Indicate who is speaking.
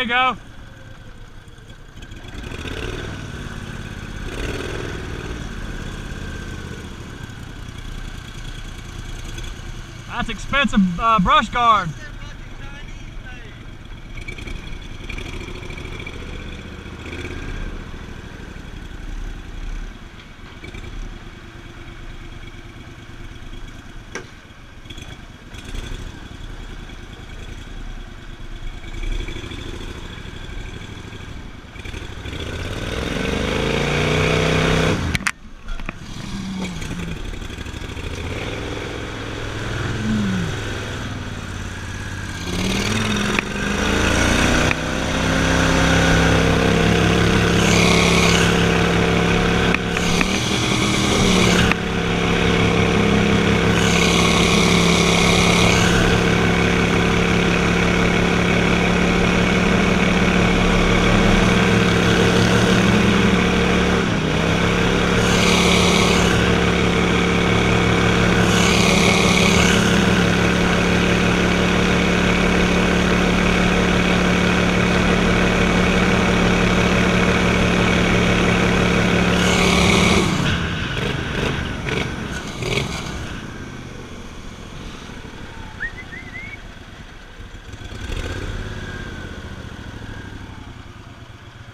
Speaker 1: There you go. That's expensive uh, brush guard.